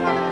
having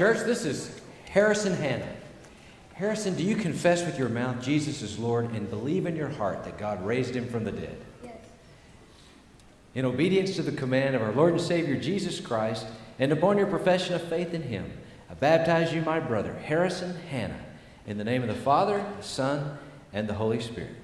church. This is Harrison Hanna. Harrison, do you confess with your mouth Jesus is Lord and believe in your heart that God raised him from the dead? Yes. In obedience to the command of our Lord and Savior Jesus Christ, and upon your profession of faith in him, I baptize you, my brother, Harrison Hanna, in the name of the Father, the Son, and the Holy Spirit.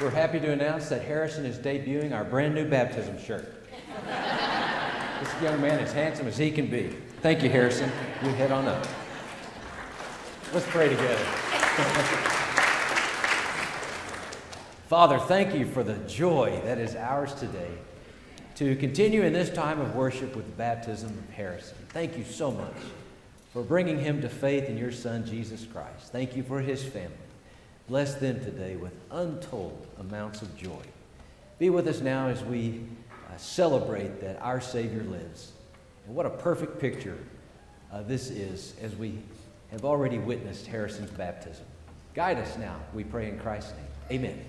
We're happy to announce that Harrison is debuting our brand new baptism shirt. this young man is handsome as he can be. Thank you, Harrison. You head on up. Let's pray together. Father, thank you for the joy that is ours today to continue in this time of worship with the baptism of Harrison. Thank you so much for bringing him to faith in your Son, Jesus Christ. Thank you for his family. Bless them today with untold amounts of joy. Be with us now as we uh, celebrate that our Savior lives. And what a perfect picture uh, this is as we have already witnessed Harrison's baptism. Guide us now, we pray in Christ's name. Amen.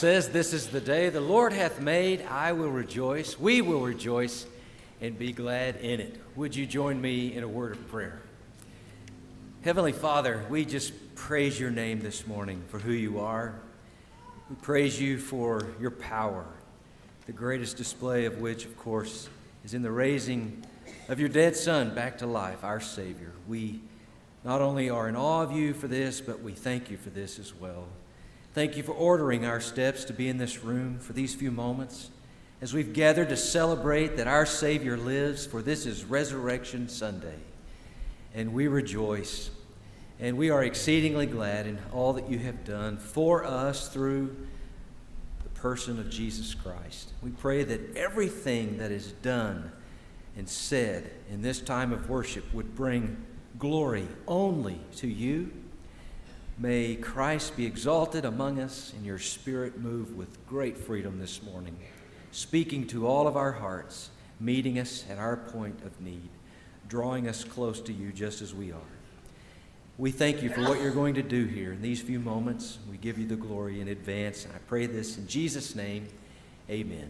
Says, This is the day the Lord hath made. I will rejoice. We will rejoice and be glad in it. Would you join me in a word of prayer? Heavenly Father, we just praise your name this morning for who you are. We praise you for your power, the greatest display of which, of course, is in the raising of your dead Son back to life, our Savior. We not only are in awe of you for this, but we thank you for this as well. Thank you for ordering our steps to be in this room for these few moments as we've gathered to celebrate that our Savior lives, for this is Resurrection Sunday. And we rejoice and we are exceedingly glad in all that you have done for us through the person of Jesus Christ. We pray that everything that is done and said in this time of worship would bring glory only to you. May Christ be exalted among us and your spirit move with great freedom this morning, speaking to all of our hearts, meeting us at our point of need, drawing us close to you just as we are. We thank you for what you're going to do here in these few moments. We give you the glory in advance. And I pray this in Jesus' name. Amen.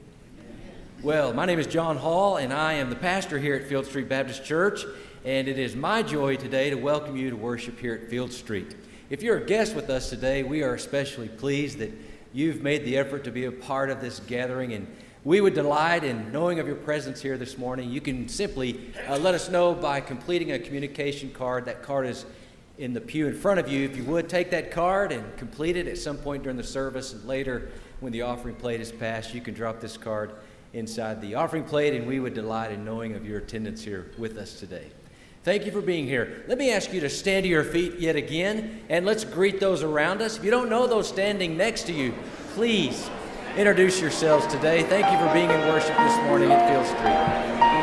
Well, my name is John Hall, and I am the pastor here at Field Street Baptist Church. And it is my joy today to welcome you to worship here at Field Street. If you're a guest with us today, we are especially pleased that you've made the effort to be a part of this gathering. And we would delight in knowing of your presence here this morning. You can simply uh, let us know by completing a communication card. That card is in the pew in front of you, if you would, take that card and complete it at some point during the service. And later, when the offering plate is passed, you can drop this card inside the offering plate, and we would delight in knowing of your attendance here with us today. Thank you for being here. Let me ask you to stand to your feet yet again, and let's greet those around us. If you don't know those standing next to you, please introduce yourselves today. Thank you for being in worship this morning at Field Street.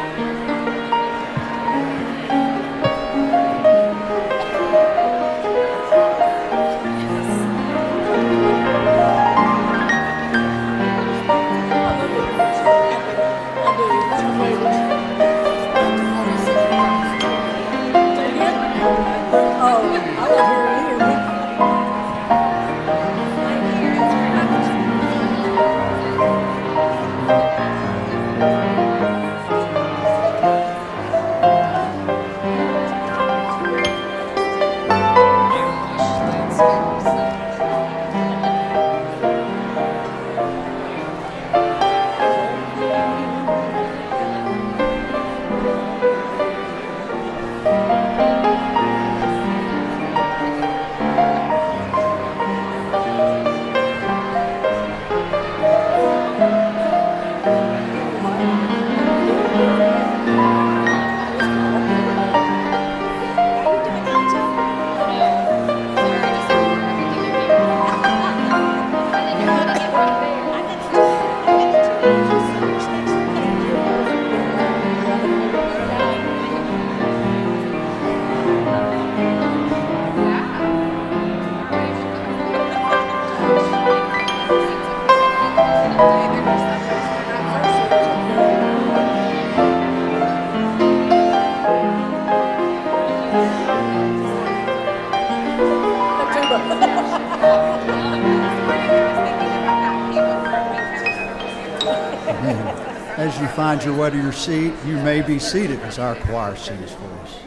As you find your way to your seat, you may be seated as our choir sings for us.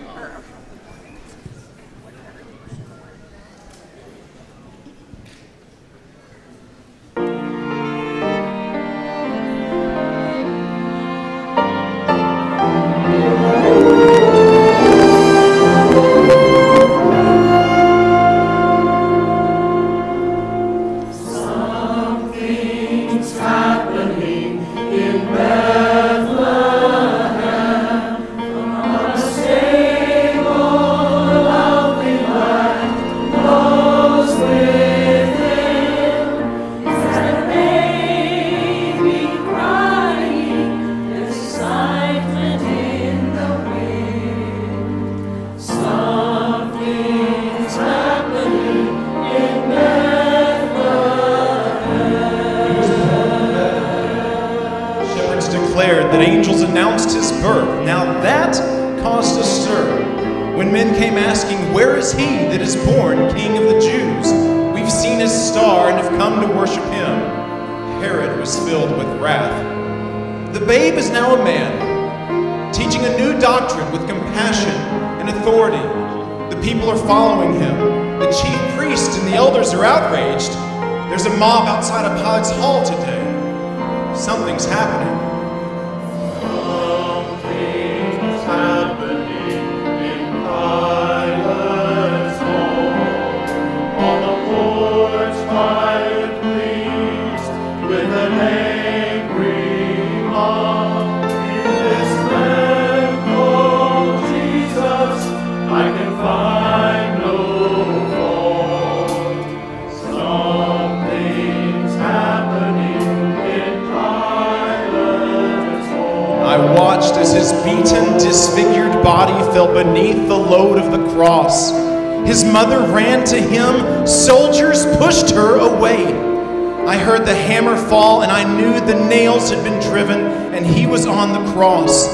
Load of the cross. His mother ran to him. Soldiers pushed her away. I heard the hammer fall, and I knew the nails had been driven, and he was on the cross.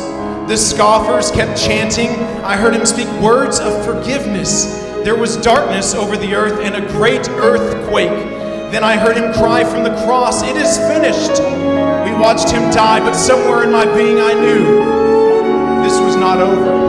The scoffers kept chanting. I heard him speak words of forgiveness. There was darkness over the earth and a great earthquake. Then I heard him cry from the cross, It is finished. We watched him die, but somewhere in my being I knew this was not over.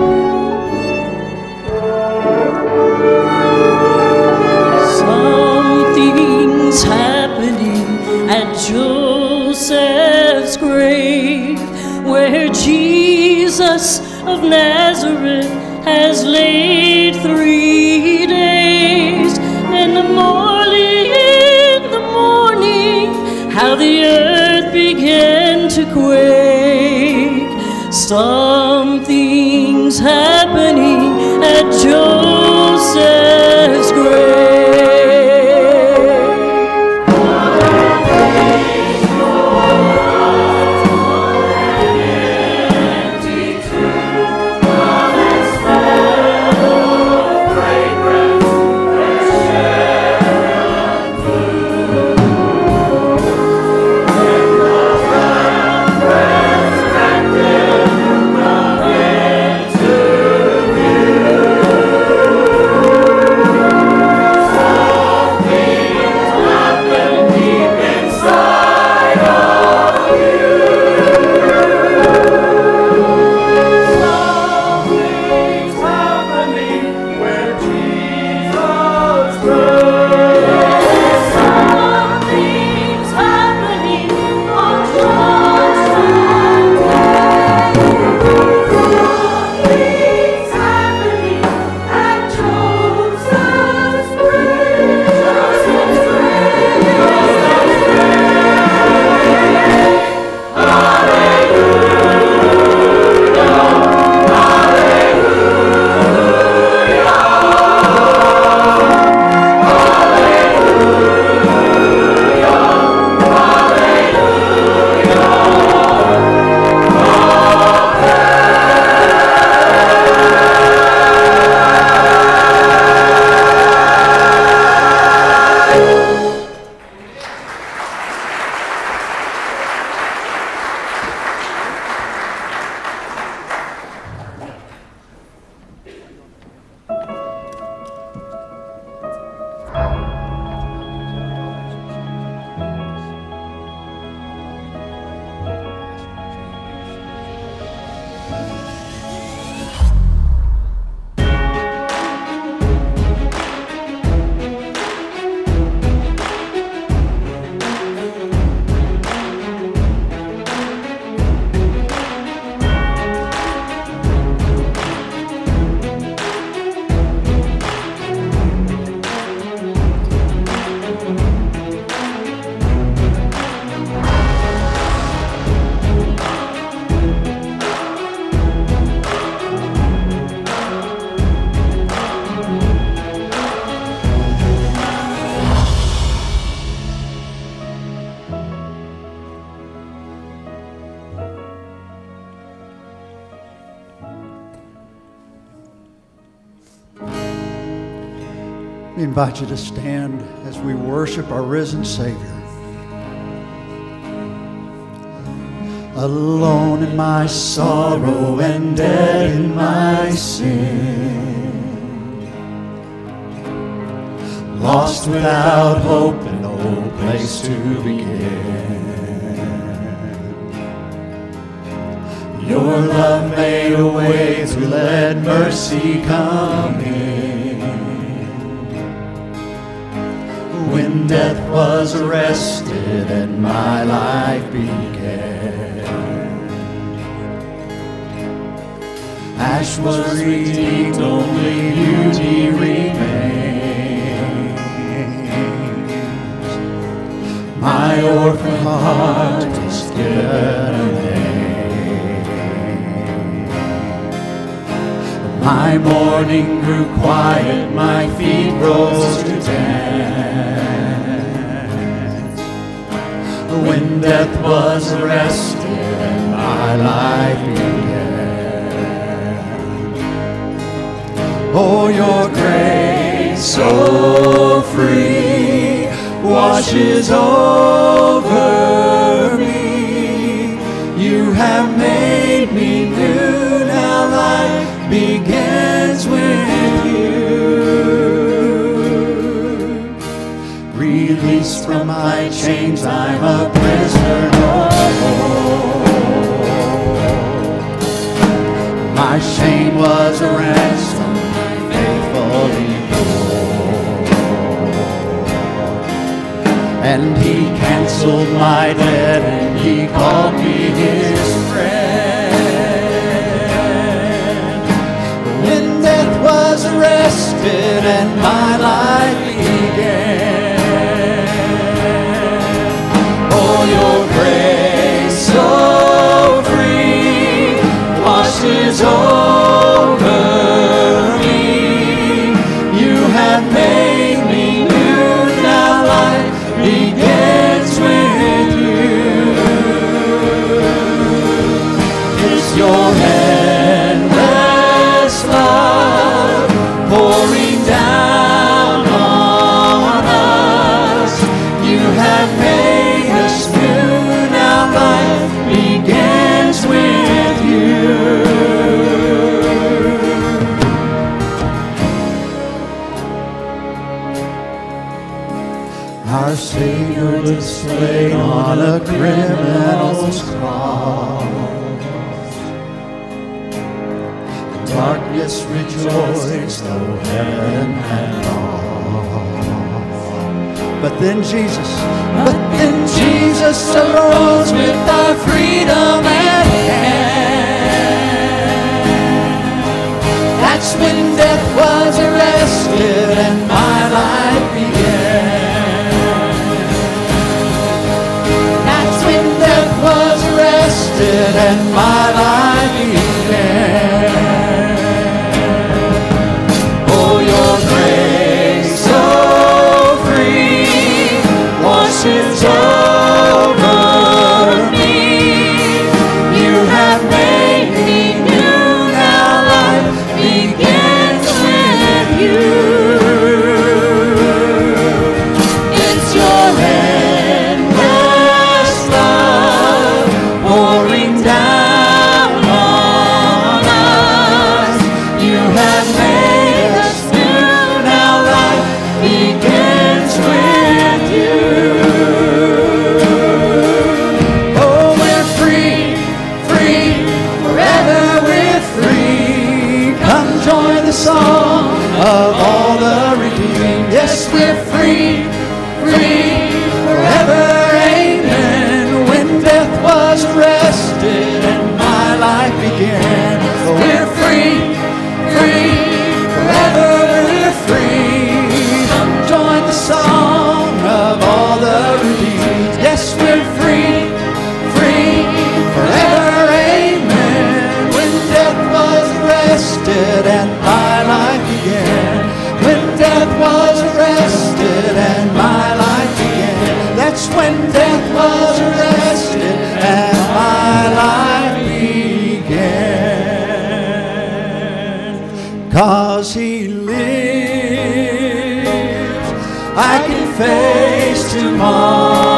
Something's happening at Joseph's grave, where Jesus of Nazareth has laid three days. And the morning, in the morning, how the earth began to quake. Something's happening at Joseph's invite you to stand as we worship our risen Savior. Alone in my sorrow and dead in my sin. Lost without hope and no place to begin. Your love made a way to let mercy come was arrested and my life began. Ash was redeemed, only beauty remains. My orphan heart is given a name. My mourning grew quiet, my feet rose to dance. When death was arrested my life began. Oh, your grace so free washes over me. You have made me new. Now life begins with you. Released from my chains, I'm a prisoner no more. My shame was a ransom faithfully. And he canceled my debt and he called me his friend. When death was arrested and my life began. Washes over Savior displayed on a criminal's cross. Darkness rejoiced, though heaven had lost. But then Jesus, but then Jesus arose with our freedom at hand. That's when death was arrested and my life began. And my life I can face tomorrow.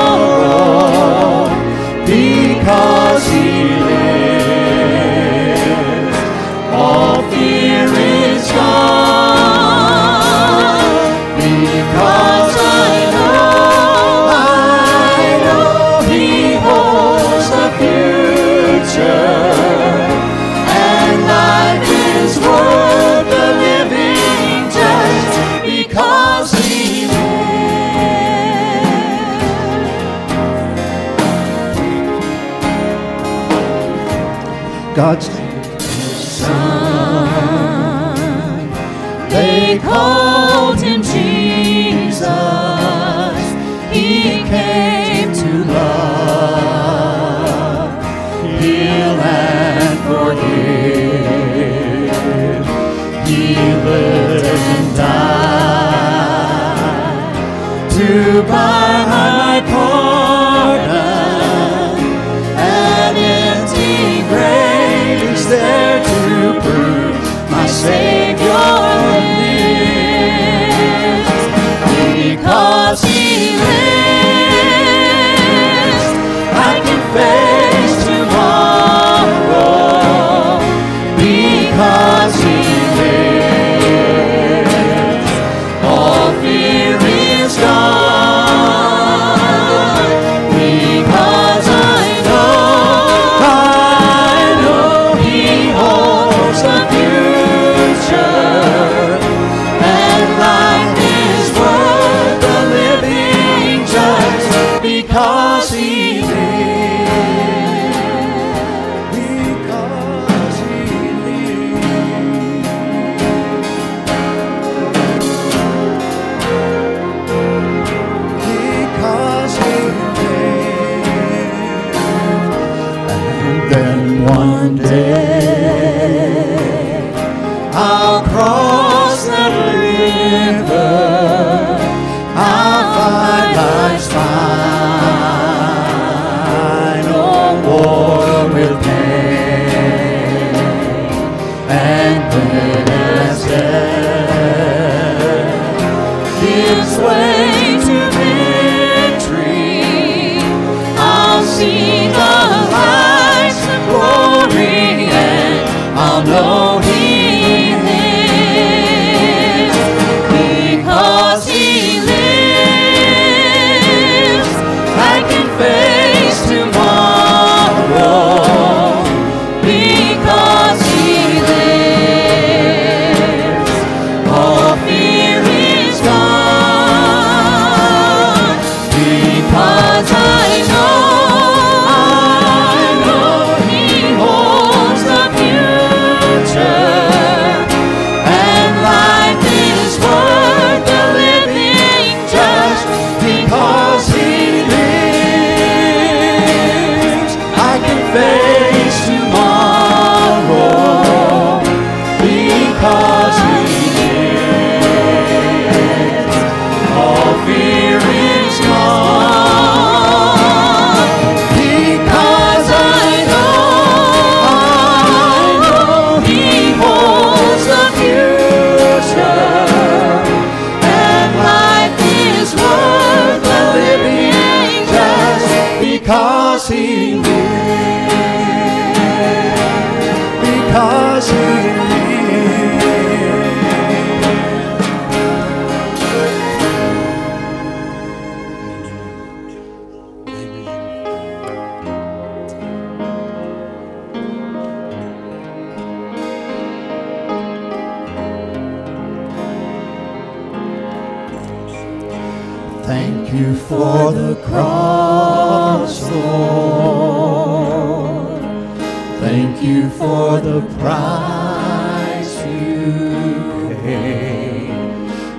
God's Son. They called him Jesus. He came to love, heal, and forgive. He lived and died to buy.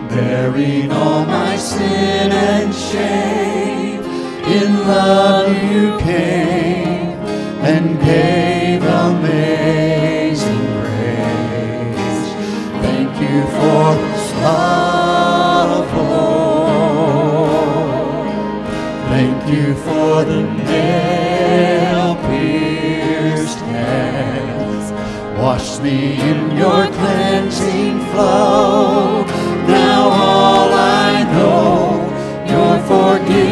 bearing all my sin and shame. In love you came and gave amazing grace. Thank you for this love, Lord. Thank you for the nail-pierced hands. Wash me in your cleansing flow. Now all I know, you're forgiven.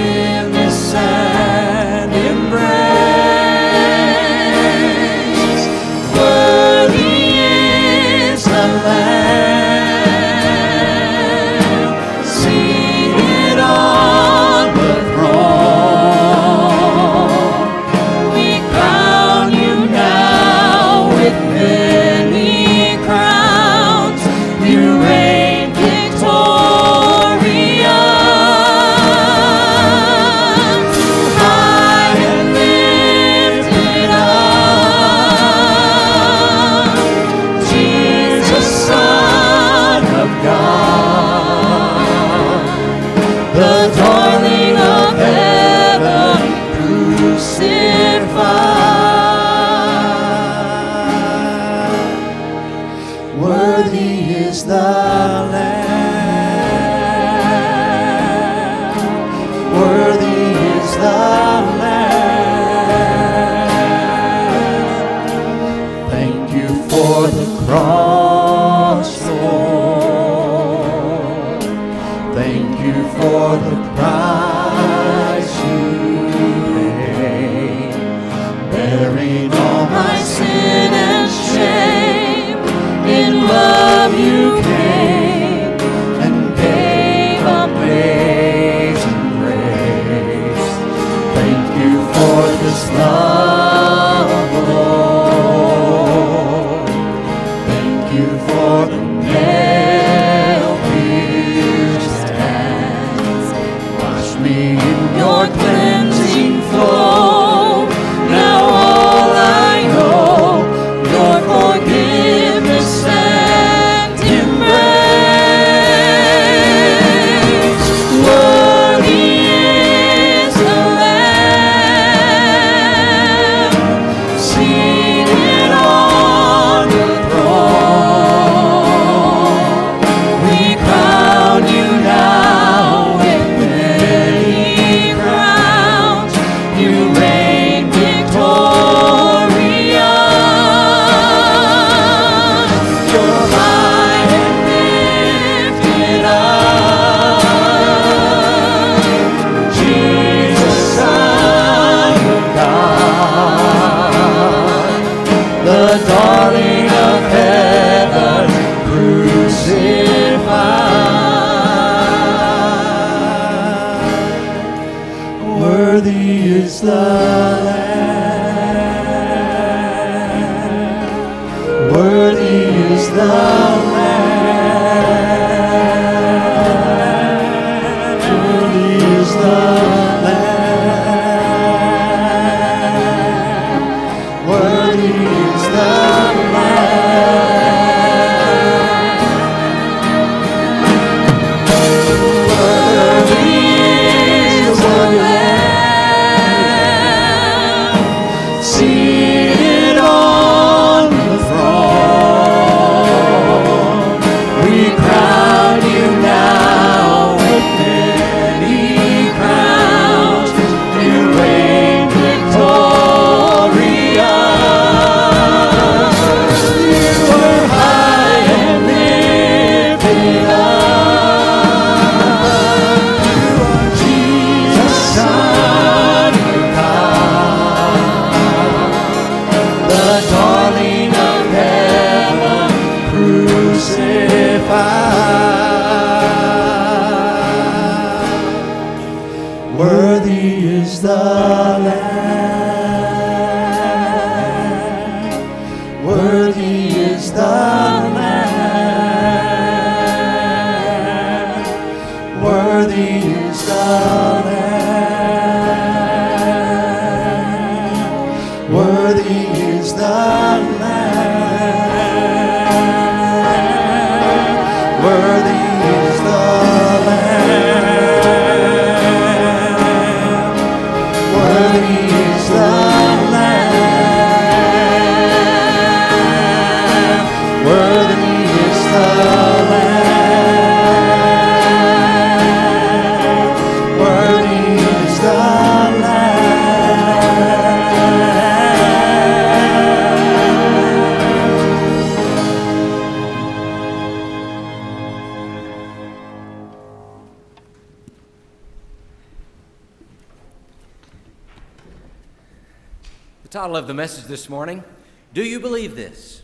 Message this morning Do You Believe This?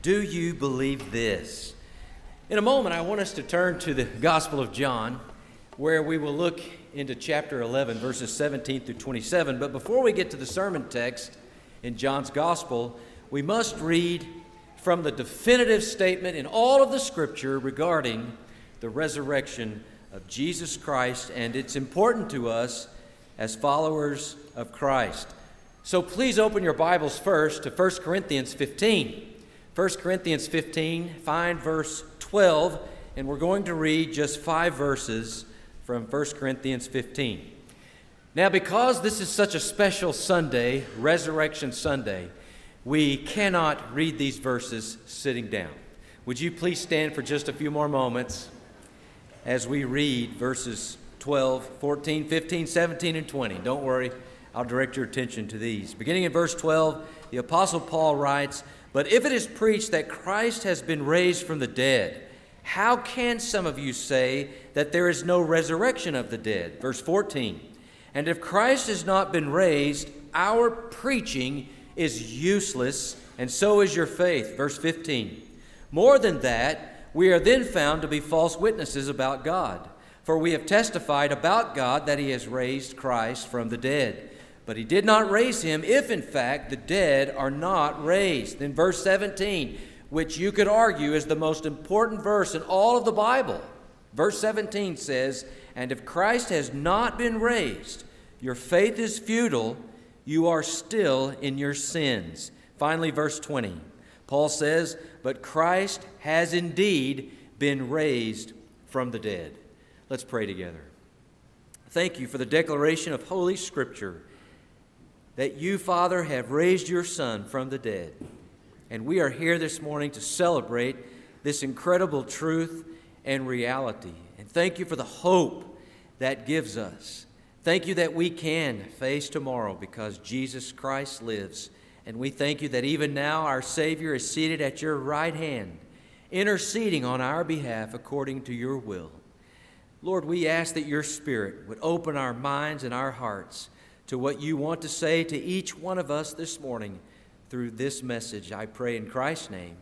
Do You Believe This? In a moment, I want us to turn to the Gospel of John, where we will look into chapter 11, verses 17 through 27. But before we get to the sermon text in John's Gospel, we must read from the definitive statement in all of the Scripture regarding the resurrection of Jesus Christ, and it's important to us as followers of Christ. So please open your Bibles first to 1 Corinthians 15. 1 Corinthians 15, find verse 12, and we're going to read just five verses from 1 Corinthians 15. Now, because this is such a special Sunday, Resurrection Sunday, we cannot read these verses sitting down. Would you please stand for just a few more moments as we read verses 12, 14, 15, 17, and 20? Don't worry, I'll direct your attention to these. Beginning in verse 12, the Apostle Paul writes, But if it is preached that Christ has been raised from the dead, how can some of you say that there is no resurrection of the dead? Verse 14, And if Christ has not been raised, our preaching is useless, and so is your faith. Verse 15. More than that, we are then found to be false witnesses about God. For we have testified about God that he has raised Christ from the dead. But he did not raise him if, in fact, the dead are not raised. Then, verse 17, which you could argue is the most important verse in all of the Bible. Verse 17 says, And if Christ has not been raised, your faith is futile, you are still in your sins. Finally, verse 20, Paul says, But Christ has indeed been raised from the dead. Let's pray together. Thank you for the declaration of Holy Scripture that you, Father, have raised your Son from the dead. And we are here this morning to celebrate this incredible truth and reality. And thank you for the hope that gives us. Thank you that we can face tomorrow because Jesus Christ lives. And we thank you that even now our Savior is seated at your right hand, interceding on our behalf according to your will. Lord, we ask that your Spirit would open our minds and our hearts to what you want to say to each one of us this morning through this message. I pray in Christ's name.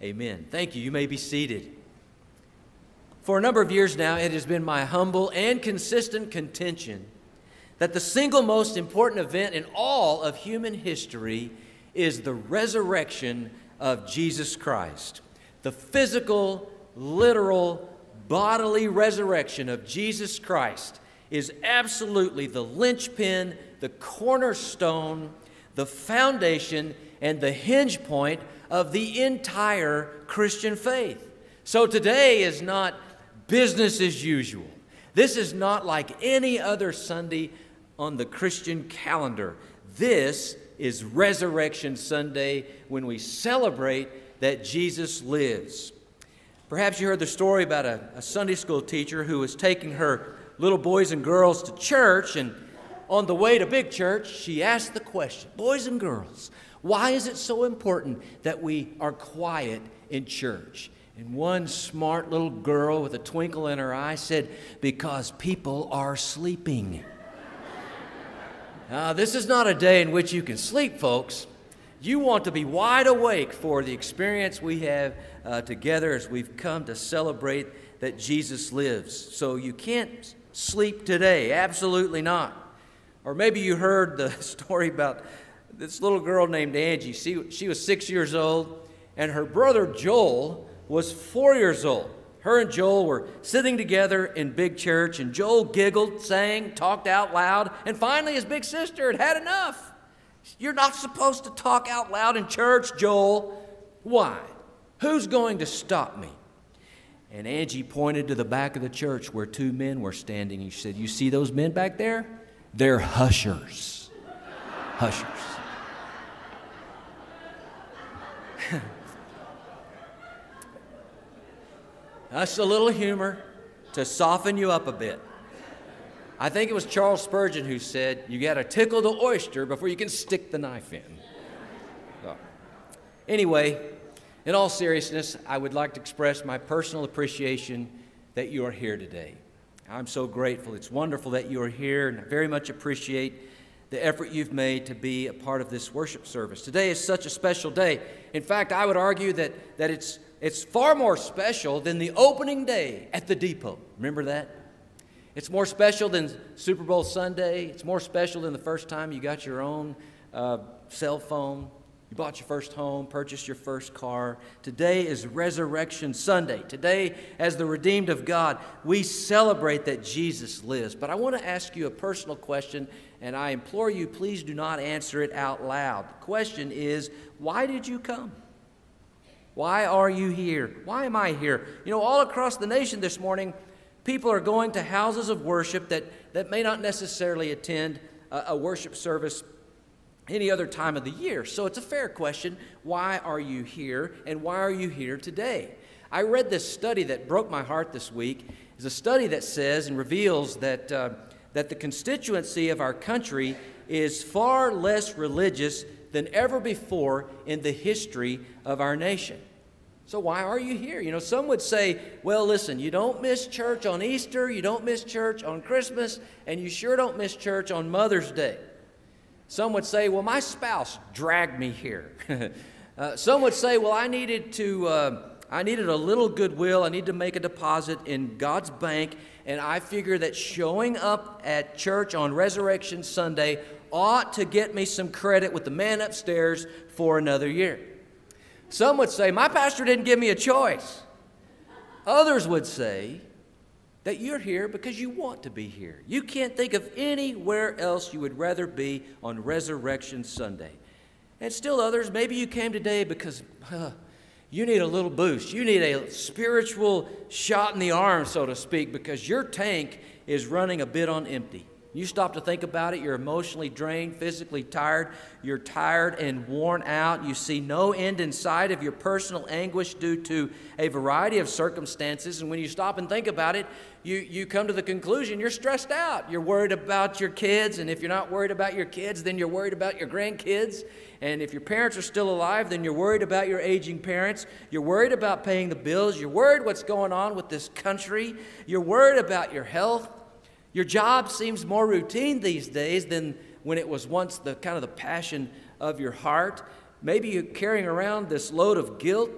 Amen. Thank you. You may be seated. For a number of years now, it has been my humble and consistent contention that the single most important event in all of human history is the resurrection of Jesus Christ. The physical, literal, bodily resurrection of Jesus Christ is absolutely the linchpin, the cornerstone, the foundation, and the hinge point of the entire Christian faith. So today is not business as usual. This is not like any other Sunday on the Christian calendar. This is Resurrection Sunday when we celebrate that Jesus lives. Perhaps you heard the story about a, a, Sunday school teacher who was taking her little boys and girls to church, and on the way to big church, she asked the question Boys and girls, why is it so important that we are quiet in church? And one smart little girl with a twinkle in her eye said, Because people are sleeping. Now, this is not a day in which you can sleep, folks. You want to be wide awake for the experience we have uh, together as we've come to celebrate that Jesus lives. So you can't sleep today. Absolutely not. Or maybe you heard the story about this little girl named Angie. She, she was six years old, and her brother Joel was four years old. Her and Joel were sitting together in big church, and Joel giggled, sang, talked out loud, and finally his big sister had had enough. You're not supposed to talk out loud in church, Joel. Why? Who's going to stop me? And Angie pointed to the back of the church where two men were standing. He said, You see those men back there? They're hushers. Hushers. That's a little humor to soften you up a bit. I think it was Charles Spurgeon who said, You got to tickle the oyster before you can stick the knife in. So, anyway, in all seriousness, I would like to express my personal appreciation that you are here today. I'm so grateful. It's wonderful that you are here, and I very much appreciate the effort you've made to be a part of this worship service. Today is such a special day. In fact, I would argue that, that it's, it's far more special than the opening day at the depot. Remember that? It's more special than Super Bowl Sunday. It's more special than the first time you got your own uh, cell phone. You bought your first home, purchased your first car. Today is Resurrection Sunday. Today, as the redeemed of God, we celebrate that Jesus lives. But I want to ask you a personal question, and I implore you, please do not answer it out loud. The question is why did you come? Why are you here? Why am I here? You know, all across the nation this morning, people are going to houses of worship that, that may not necessarily attend a, a worship service any other time of the year. So it's a fair question why are you here and why are you here today? I read this study that broke my heart this week. It's a study that says and reveals that, uh, that the constituency of our country is far less religious than ever before in the history of our nation. So, why are you here? You know, some would say, well, listen, you don't miss church on Easter, you don't miss church on Christmas, and you sure don't miss church on Mother's Day. Some would say, well, my spouse dragged me here. uh, some would say, well, I needed to. Uh, I needed a little goodwill. I need to make a deposit in God's bank. And I figure that showing up at church on Resurrection Sunday ought to get me some credit with the man upstairs for another year. Some would say, My pastor didn't give me a choice. Others would say that you're here because you want to be here. You can't think of anywhere else you would rather be on Resurrection Sunday. And still others, maybe you came today because uh, you need a little boost. You need a spiritual shot in the arm, so to speak, because your tank is running a bit on empty. You stop to think about it, you're emotionally drained, physically tired, you're tired and worn out. You see no end in sight of your personal anguish due to a variety of circumstances. And when you stop and think about it, you, you come to the conclusion you're stressed out. You're worried about your kids, and if you're not worried about your kids, then you're worried about your grandkids. And if your parents are still alive, then you're worried about your aging parents. You're worried about paying the bills. You're worried what's going on with this country. You're worried about your health. Your job seems more routine these days than when it was once the kind of the passion of your heart. Maybe you're carrying around this load of guilt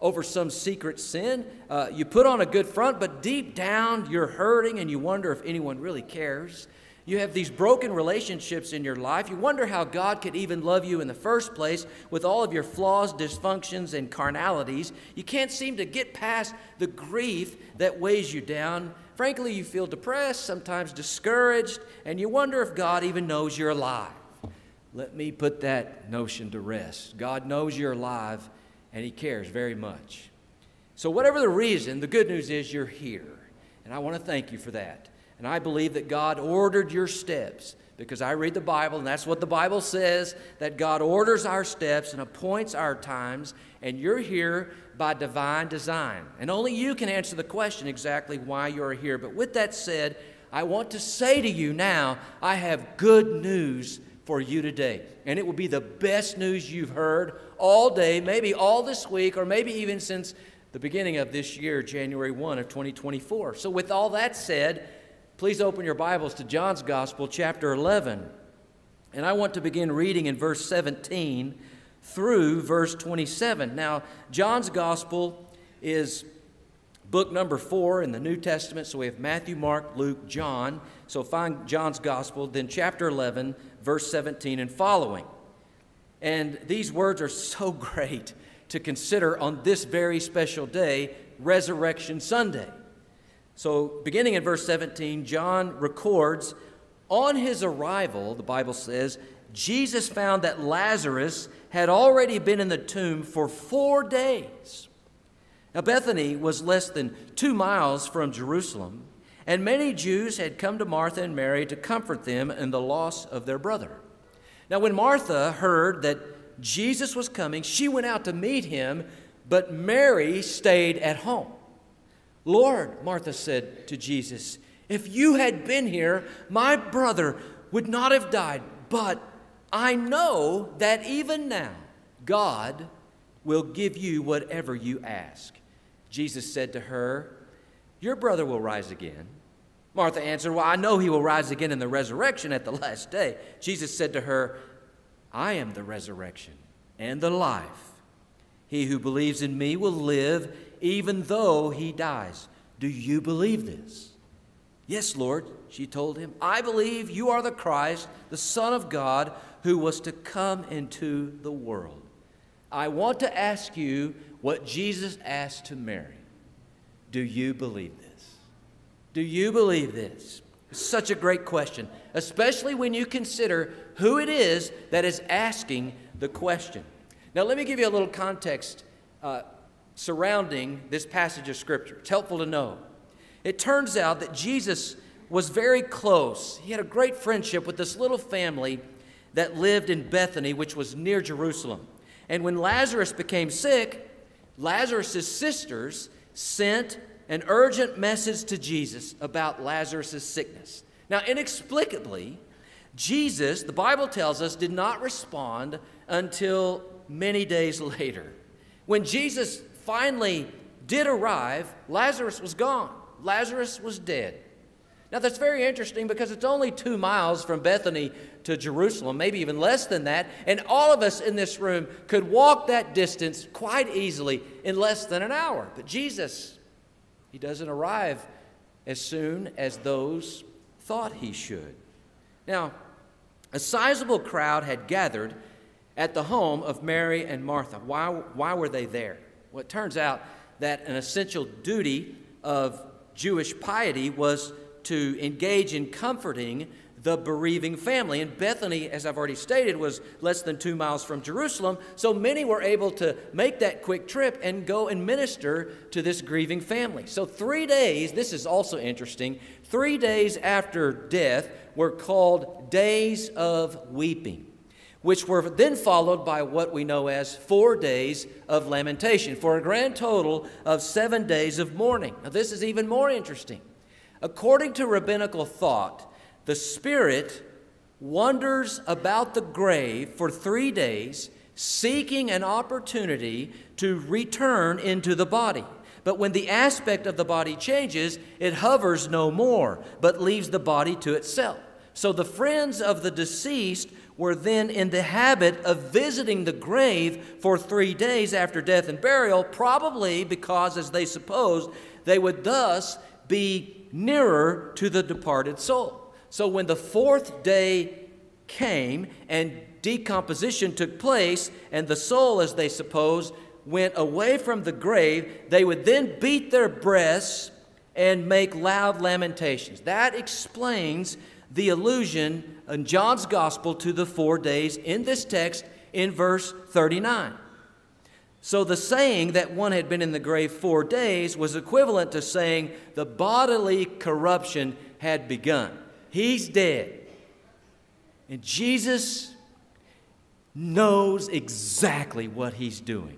over some secret sin. Uh, you put on a good front, but deep down you're hurting and you wonder if anyone really cares. You have these broken relationships in your life. You wonder how God could even love you in the first place with all of your flaws, dysfunctions, and carnalities. You can't seem to get past the grief that weighs you down. Frankly, you feel depressed, sometimes discouraged, and you wonder if God even knows you're alive. Let me put that notion to rest. God knows you're alive, and He cares very much. So, whatever the reason, the good news is you're here. And I want to thank you for that. And I believe that God ordered your steps because I read the Bible, and that's what the Bible says that God orders our steps and appoints our times, and you're here by divine design. And only you can answer the question exactly why you're here. But with that said, I want to say to you now, I have good news for you today. And it will be the best news you've heard all day, maybe all this week, or maybe even since the beginning of this year, January 1 of 2024. So, with all that said, Please open your Bibles to John's Gospel, chapter 11. And I want to begin reading in verse 17 through verse 27. Now, John's Gospel is book number four in the New Testament. So we have Matthew, Mark, Luke, John. So find John's Gospel, then chapter 11, verse 17 and following. And these words are so great to consider on this very special day, Resurrection Sunday. So, beginning in verse 17, John records on his arrival, the Bible says, Jesus found that Lazarus had already been in the tomb for four days. Now, Bethany was less than two miles from Jerusalem, and many Jews had come to Martha and Mary to comfort them in the loss of their brother. Now, when Martha heard that Jesus was coming, she went out to meet him, but Mary stayed at home. Lord, Martha said to Jesus, if you had been here, my brother would not have died. But I know that even now, God will give you whatever you ask. Jesus said to her, Your brother will rise again. Martha answered, Well, I know he will rise again in the resurrection at the last day. Jesus said to her, I am the resurrection and the life. He who believes in me will live even though he dies. Do you believe this? Yes, Lord, she told him. I believe you are the Christ, the Son of God, who was to come into the world. I want to ask you what Jesus asked to Mary. Do you believe this? Do you believe this? Such a great question, especially when you consider who it is that is asking the question. Now, let me give you a little context uh, surrounding this passage of Scripture. It's helpful to know. It turns out that Jesus was very close. He had a great friendship with this little family that lived in Bethany, which was near Jerusalem. And when Lazarus became sick, Lazarus' sisters sent an urgent message to Jesus about Lazarus' sickness. Now, inexplicably, Jesus, the Bible tells us, did not respond until many days later. When Jesus finally did arrive, Lazarus was gone. Lazarus was dead. Now, that's very interesting because it's only two miles from Bethany to Jerusalem, maybe even less than that. And all of us in this room could walk that distance quite easily in less than an hour. But Jesus, he doesn't arrive as soon as those thought he should. Now, a sizable crowd had gathered at the home of Mary and Martha. Why, why were they there? Well, it turns out that an essential duty of Jewish piety was to engage in comforting the bereaving family. And Bethany, as I've already stated, was less than two miles from Jerusalem, so many were able to make that quick trip and go and minister to this grieving family. So, three days, this is also interesting, three days after death were called days of weeping. Which were then followed by what we know as four days of lamentation, for a grand total of seven days of mourning. Now, this is even more interesting. According to rabbinical thought, the spirit wanders about the grave for three days, seeking an opportunity to return into the body. But when the aspect of the body changes, it hovers no more, but leaves the body to itself. So the friends of the deceased were then in the habit of visiting the grave for three days after death and burial, probably because, as they supposed, they would thus be nearer to the departed soul. So when the fourth day came and decomposition took place, and the soul, as they suppose, went away from the grave, they would then beat their breasts and make loud lamentations. That explains the allusion in John's gospel to the four days in this text in verse 39. So the saying that one had been in the grave four days was equivalent to saying the bodily corruption had begun. He's dead. And Jesus knows exactly what he's doing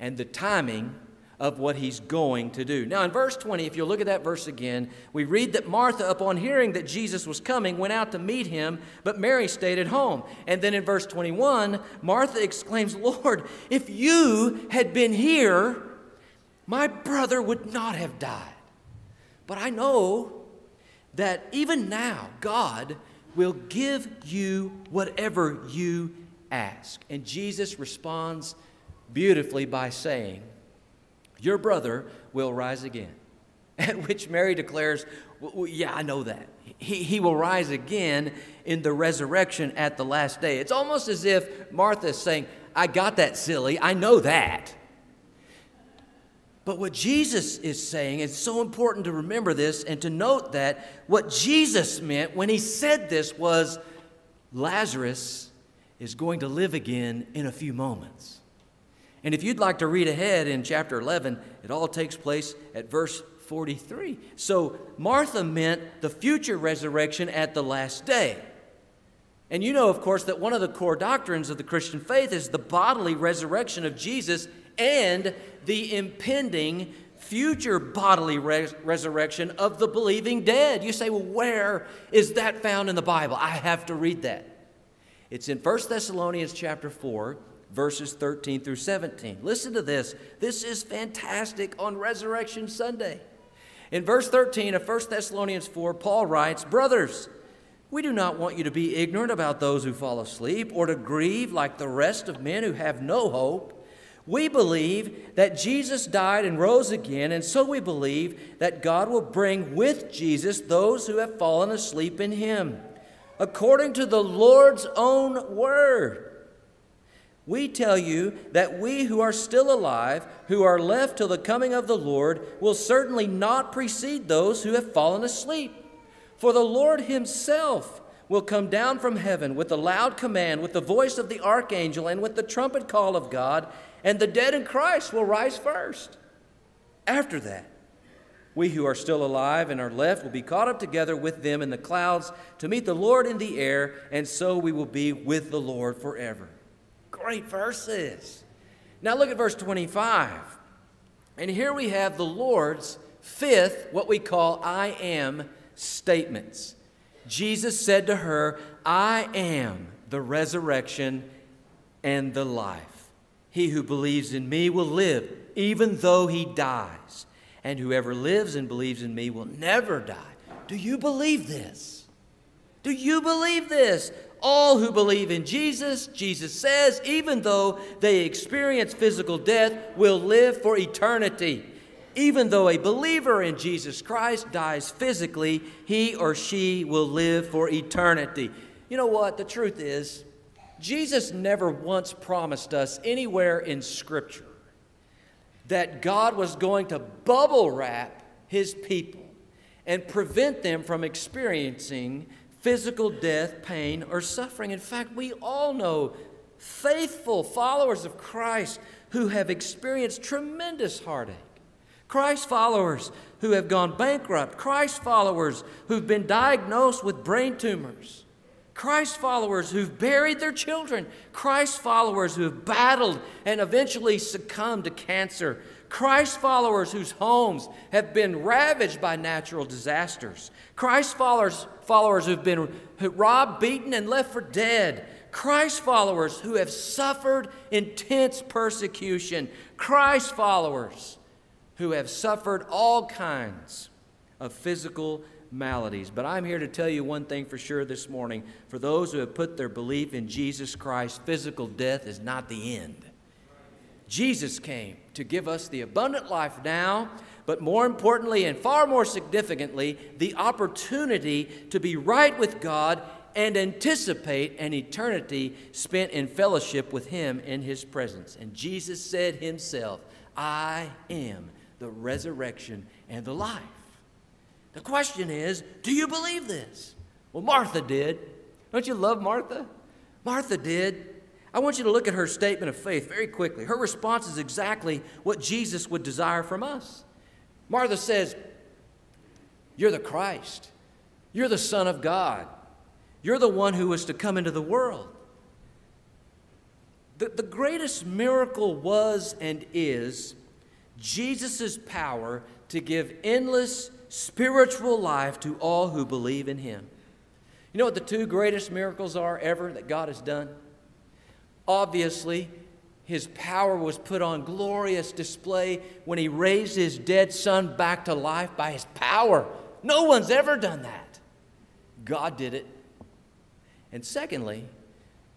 and the timing of what he's going to do. Now, in verse 20, if you look at that verse again, we read that Martha, upon hearing that Jesus was coming, went out to meet him, but Mary stayed at home. And then in verse 21, Martha exclaims, Lord, if you had been here, my brother would not have died. But I know that even now, God will give you whatever you ask. And Jesus responds beautifully by saying, Your brother will rise again. At which Mary declares, well, Yeah, I know that. He, he will rise again in the resurrection at the last day. It's almost as if Martha is saying, I got that silly. I know that. But what Jesus is saying, it's so important to remember this and to note that what Jesus meant when he said this was Lazarus is going to live again in a few moments. And if you'd like to read ahead in chapter 11, it all takes place at verse 43. So Martha meant the future resurrection at the last day. And you know, of course, that one of the core doctrines of the Christian faith is the bodily resurrection of Jesus and the impending future bodily res- resurrection of the believing dead. You say, well, where is that found in the Bible? I have to read that. It's in 1 Thessalonians chapter 4, verses 13 through 17. Listen to this. This is fantastic on Resurrection Sunday. In verse 13 of 1 Thessalonians 4, Paul writes, Brothers, we do not want you to be ignorant about those who fall asleep or to grieve like the rest of men who have no hope. We believe that Jesus died and rose again, and so we believe that God will bring with Jesus those who have fallen asleep in him. According to the Lord's own word, we tell you that we who are still alive, who are left till the coming of the Lord, will certainly not precede those who have fallen asleep. For the Lord himself will come down from heaven with a loud command, with the voice of the archangel, and with the trumpet call of God and the dead in Christ will rise first. After that, we who are still alive and are left will be caught up together with them in the clouds to meet the Lord in the air, and so we will be with the Lord forever. Great verses. Now look at verse 25. And here we have the Lord's fifth, what we call I am statements. Jesus said to her, I am the resurrection and the life. He who believes in me will live, even though he dies. And whoever lives and believes in me will never die. Do you believe this? Do you believe this? All who believe in Jesus, Jesus says, even though they experience physical death, will live for eternity. Even though a believer in Jesus Christ dies physically, he or she will live for eternity. You know what? The truth is, Jesus never once promised us anywhere in Scripture that God was going to bubble wrap his people and prevent them from experiencing physical death, pain, or suffering. In fact, we all know faithful followers of Christ who have experienced tremendous heartache. Christ followers who have gone bankrupt, Christ followers who've been diagnosed with brain tumors, Christ followers who've buried their children, Christ followers who've battled and eventually succumbed to cancer, Christ followers whose homes have been ravaged by natural disasters, Christ followers, followers who've been robbed, beaten, and left for dead, Christ followers who have suffered intense persecution, Christ followers who have suffered all kinds of physical maladies. But I'm here to tell you one thing for sure this morning. For those who have put their belief in Jesus Christ, physical death is not the end. Jesus came to give us the abundant life now, but more importantly and far more significantly, the opportunity to be right with God and anticipate an eternity spent in fellowship with Him in His presence. And Jesus said Himself, I am the resurrection and the life. The question is, do you believe this? Well, Martha did. Don't you love Martha? Martha did. I want you to look at her statement of faith very quickly. Her response is exactly what Jesus would desire from us. Martha says, You're the Christ. You're the Son of God. You're the one who was to come into the world. The, the greatest miracle was and is Jesus' power to give endless spiritual life to all who believe in Him. You know what the two greatest miracles are ever that God has done? Obviously, His power was put on glorious display when He raised His dead Son back to life by His power. No one's ever done that. God did it. And secondly,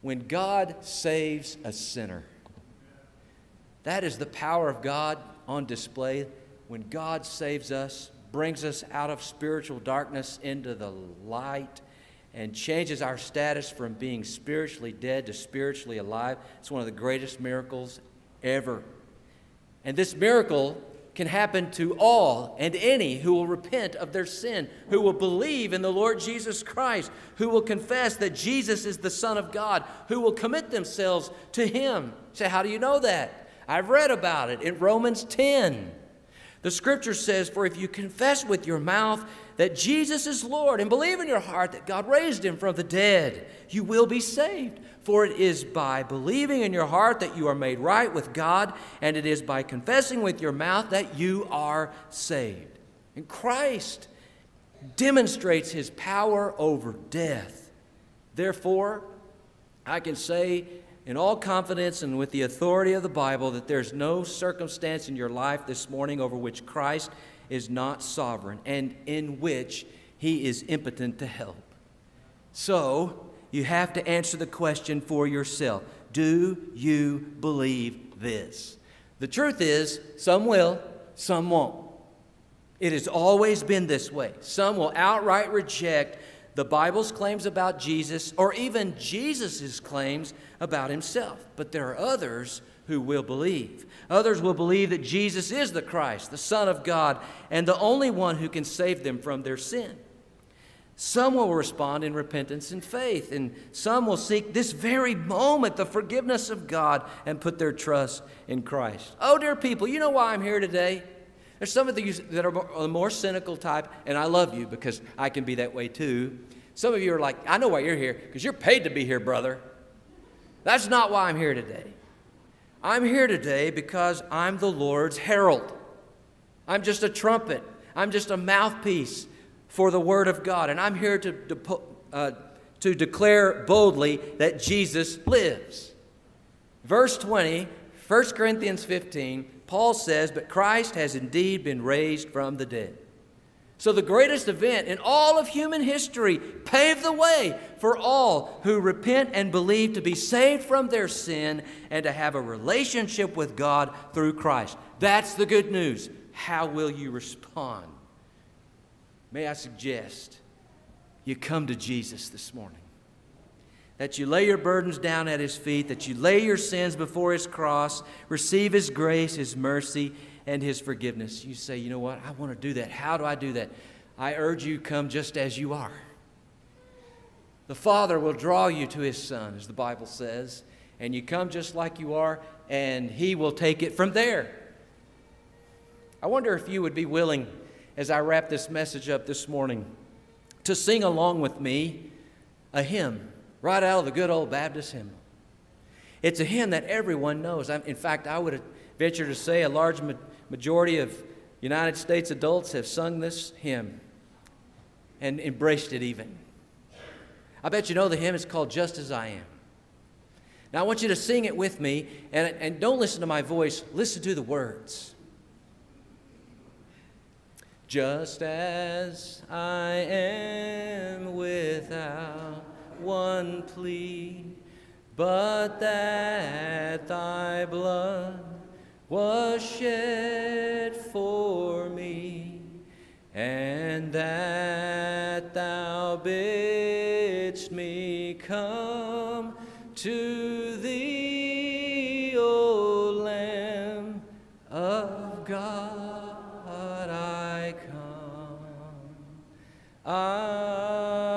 when God saves a sinner, that is the power of God on display. When God saves us, brings us out of spiritual darkness into the light, and changes our status from being spiritually dead to spiritually alive. It's one of the greatest miracles ever. And this miracle can happen to all and any who will repent of their sin, who will believe in the Lord Jesus Christ, who will confess that Jesus is the Son of God, who will commit themselves to Him. Say, how do you know that? I've read about it in Romans 10. The scripture says, For if you confess with your mouth that Jesus is Lord and believe in your heart that God raised him from the dead, you will be saved. For it is by believing in your heart that you are made right with God, and it is by confessing with your mouth that you are saved. And Christ demonstrates his power over death. Therefore, I can say in all confidence and with the authority of the Bible that there's no circumstance in your life this morning over which Christ is not sovereign and in which he is impotent to help. So, you have to answer the question for yourself Do you believe this? The truth is, some will, some won't. It has always been this way. Some will outright reject the Bible's claims about Jesus or even Jesus' claims about himself. But there are others who will believe. Others will believe that Jesus is the Christ, the Son of God, and the only one who can save them from their sin. Some will respond in repentance and faith, and some will seek this very moment the forgiveness of God and put their trust in Christ. Oh, dear people, you know why I'm here today? There's some of you that are a more cynical type, and I love you because I can be that way too. Some of you are like, I know why you're here, because you're paid to be here, brother. That's not why I'm here today. I'm here today because I'm the Lord's herald. I'm just a trumpet, I'm just a mouthpiece for the Word of God. And I'm here to, uh, to declare boldly that Jesus lives. Verse 20, 1 Corinthians 15, Paul says, But Christ has indeed been raised from the dead So, the greatest event in all of human history paved the way for all who repent and believe to be saved from their sin and to have a relationship with God through Christ. That's the good news. How will you respond? May I suggest you come to Jesus this morning? That you lay your burdens down at his feet, that you lay your sins before his cross, receive his grace, his mercy, and his forgiveness. You say, you know what? I want to do that. How do I do that? I urge you, come just as you are. The Father will draw you to his Son, as the Bible says, and you come just like you are, and he will take it from there. I wonder if you would be willing, as I wrap this message up this morning, to sing along with me a hymn right out of the good old Baptist hymn. It's a hymn that everyone knows. In fact, I would venture to say a large majority of United States adults have sung this hymn and embraced it even. I bet you know the hymn is called Just As I Am. Now, I want you to sing it with me, and, and don't listen to my voice, listen to the words. Just as I am without one plea, but that thy blood was shed for me, and that thou bidst me come to thee, O Lamb of God, I come. I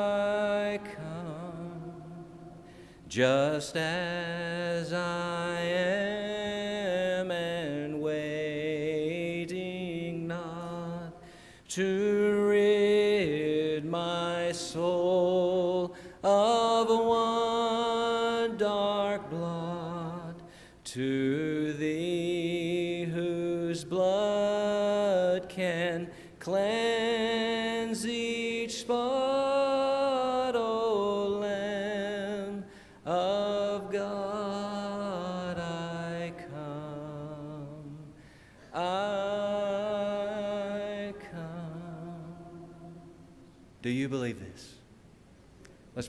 just as I am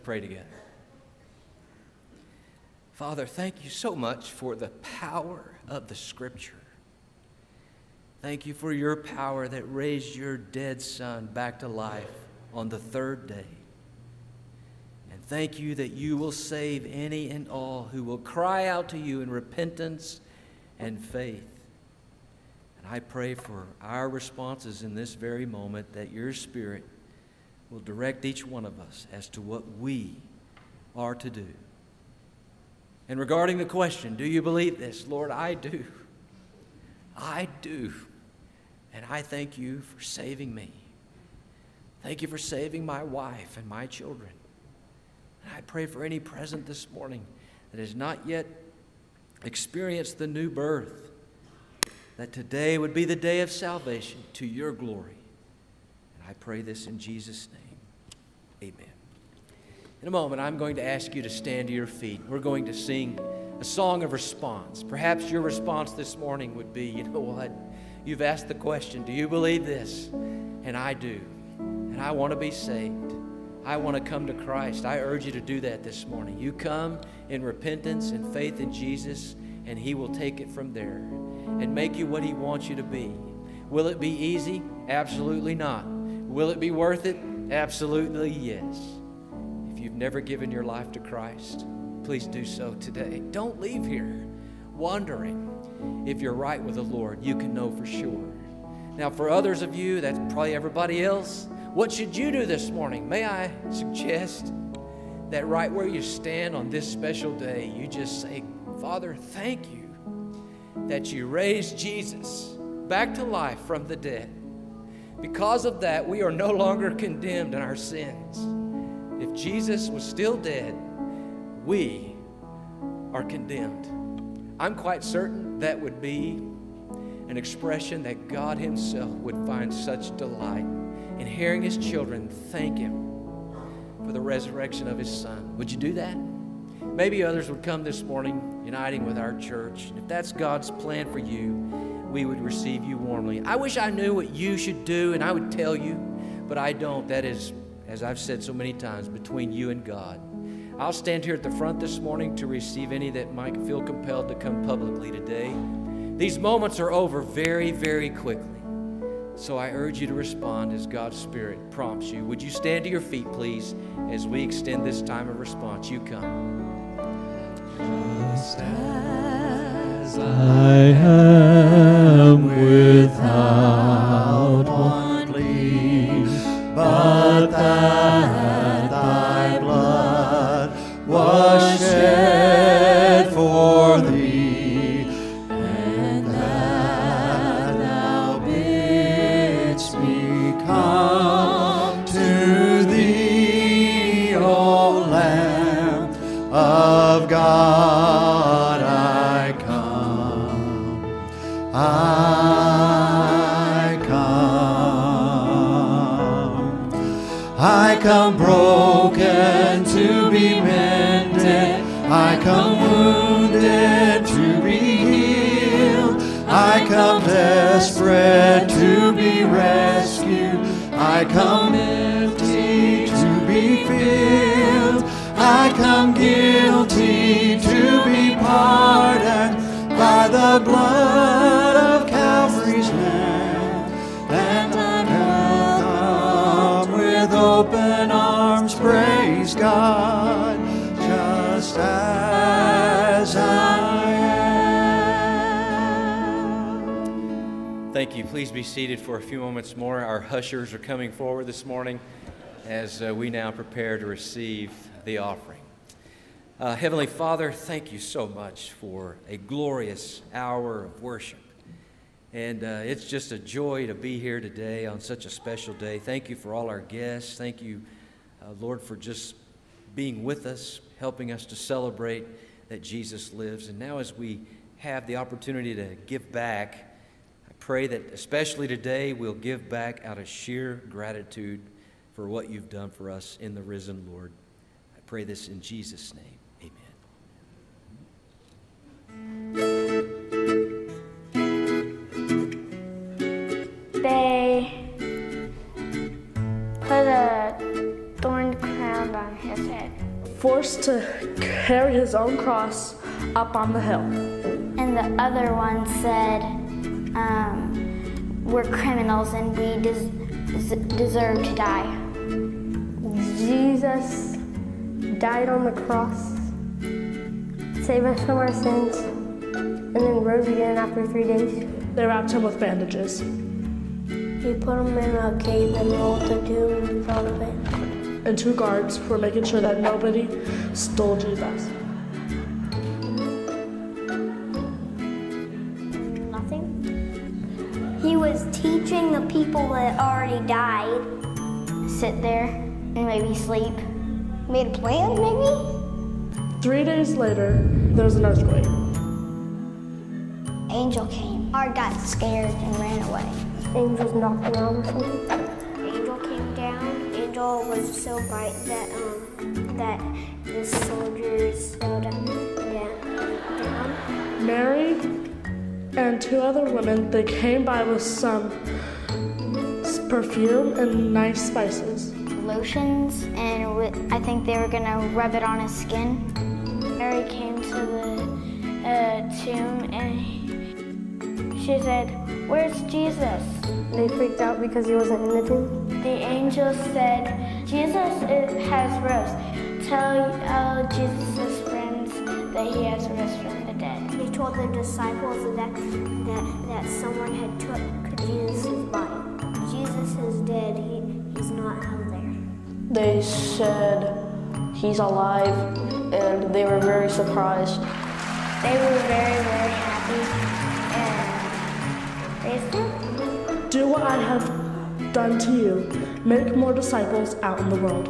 pray together. Father, thank you so much for the power of the Scripture. Thank you for your power that raised your dead son back to life on the third day. And thank you that you will save any and all who will cry out to you in repentance and faith. And I pray for our responses in this very moment that your Spirit will direct each one of us as to what we are to do. And regarding the question, do you believe this? Lord, I do. I do. And I thank you for saving me. Thank you for saving my wife and my children. And I pray for any present this morning that has not yet experienced the new birth, that today would be the day of salvation to your glory. I pray this in Jesus' name. Amen. In a moment, I'm going to ask you to stand to your feet. We're going to sing a song of response. Perhaps your response this morning would be, you know what? You've asked the question, do you believe this? And I do. And I want to be saved. I want to come to Christ. I urge you to do that this morning. You come in repentance and faith in Jesus, and He will take it from there and make you what He wants you to be. Will it be easy? Absolutely not. Will it be worth it? Absolutely yes. If you've never given your life to Christ, please do so today. Don't leave here wondering if you're right with the Lord. You can know for sure. Now, for others of you, that's probably everybody else. What should you do this morning? May I suggest that right where you stand on this special day, you just say, Father, thank you that you raised Jesus back to life from the dead. Because of that, we are no longer condemned in our sins. If Jesus was still dead, we are condemned. I'm quite certain that would be an expression that God Himself would find such delight in hearing His children thank Him for the resurrection of His Son. Would you do that? Maybe others would come this morning uniting with our church. If that's God's plan for you, we would receive you warmly. I wish I knew what you should do and I would tell you. but I don't. That is, as I've said so many times, between you and God. I'll stand here at the front this morning to receive any that might feel compelled to come publicly today. These moments are over very, very quickly. So I urge you to respond as God's Spirit prompts you. Would you stand to your feet, please, as we extend this time of response? You come. As I am without one plea, but that come broken to be mended. I come wounded to be healed. I come desperate to be rescued. I come empty to be filled. I come guilty to be pardoned by the blood Please be seated for a few moments more. Our hushers are coming forward this morning as uh, we now prepare to receive the offering. Uh, Heavenly Father, thank you so much for a glorious hour of worship. And uh, it's just a joy to be here today on such a special day. Thank you for all our guests. Thank you, uh, Lord, for just being with us, helping us to celebrate that Jesus lives. And now, as we have the opportunity to give back, pray that especially today we'll give back out of sheer gratitude for what you've done for us in the risen Lord. I pray this in Jesus' name. Amen. They put a thorn crown on his head. forced to carry his own cross up on the hill. And the other one said, um, We're criminals and we des- des- deserve to die. Jesus died on the cross, saved us from our sins, and then rose again after three days. They wrapped him with bandages. He put him in a cave and rolled the tomb in front of it. And two guards were making sure that nobody stole Jesus. People that already died. Sit there and maybe sleep. Made a plan, maybe? Three days later, there was an earthquake. Angel came. Art got scared and ran away. Angels knocked him out or something. Angel came down. Angel was so bright that um that the soldiers fell down. down. Mary and two other women, they came by with some s- perfume and nice spices. Lotions, and I think they were gonna rub it on his skin. Mary came to the uh, tomb and she said, "Where's Jesus?" They freaked out because he wasn't in the tomb. The angel said, Jesus is, has rose. Tell all Jesus' friends that he has rose from the dead. He told the disciples that, that, that someone had took Jesus' body. Jesus is dead. He, he's not out there. They said he's alive, and they were very surprised. They were very, very happy and praised him. Do what I have done to you. Make more disciples out in the world.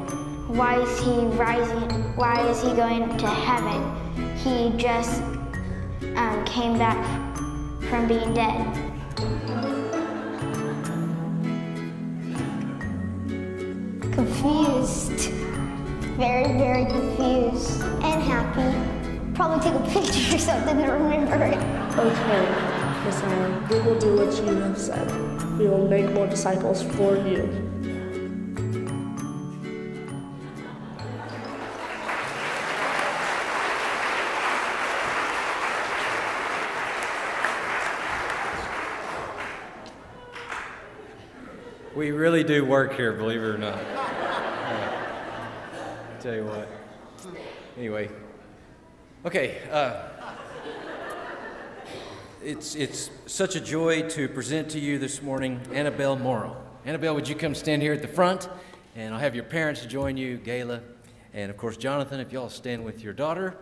Why is he rising? Why is he going to heaven? He just um, came back from being dead. Confused. Very, very confused. And happy. Probably take a picture or something to remember it. Okay, Messiah, we will do what you have said. We will make more disciples for you. We really do work here, believe it or not. tell you what. Anyway, okay. Uh, it's, it's such a joy to present to you this morning Annabelle Morrow. Annabelle, would you come stand here at the front? And I'll have your parents join you, Gayla, and of course, Jonathan, if y'all stand with your daughter.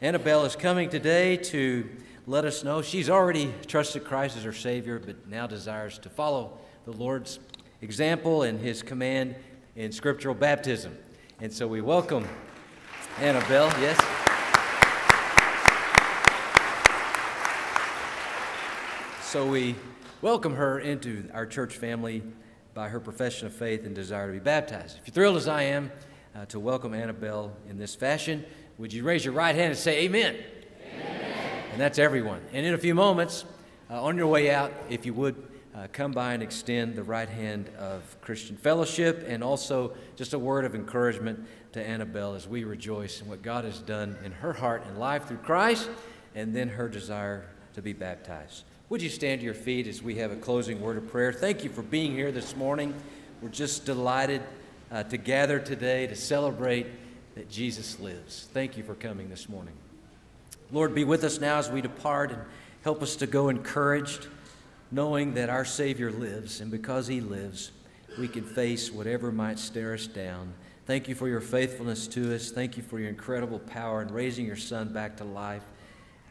Annabelle is coming today to let us know she's already trusted Christ as her Savior, but now desires to follow the Lord's example and His command in scriptural baptism. And so we welcome Annabelle, yes? So we welcome her into our church family by her profession of faith and desire to be baptized. If you're thrilled as I am uh, to welcome Annabelle in this fashion, would you raise your right hand and say amen? amen. And that's everyone. And in a few moments, uh, on your way out, if you would, uh, come by and extend the right hand of Christian fellowship and also just a word of encouragement to Annabelle as we rejoice in what God has done in her heart and life through Christ and then her desire to be baptized. Would you stand to your feet as we have a closing word of prayer? Thank you for being here this morning. We're just delighted uh, to gather today to celebrate that Jesus lives. Thank you for coming this morning. Lord, be with us now as we depart and help us to go encouraged knowing that our Savior lives, and because He lives, we can face whatever might stare us down. Thank you for your faithfulness to us. Thank you for your incredible power in raising your Son back to life.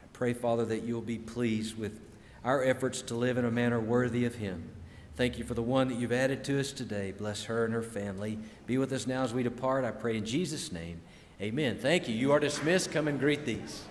I pray, Father, that you'll be pleased with our efforts to live in a manner worthy of Him. Thank you for the one that you've added to us today. Bless her and her family. Be with us now as we depart. I pray in Jesus' name. Amen. Thank you. You are dismissed. Come and greet these.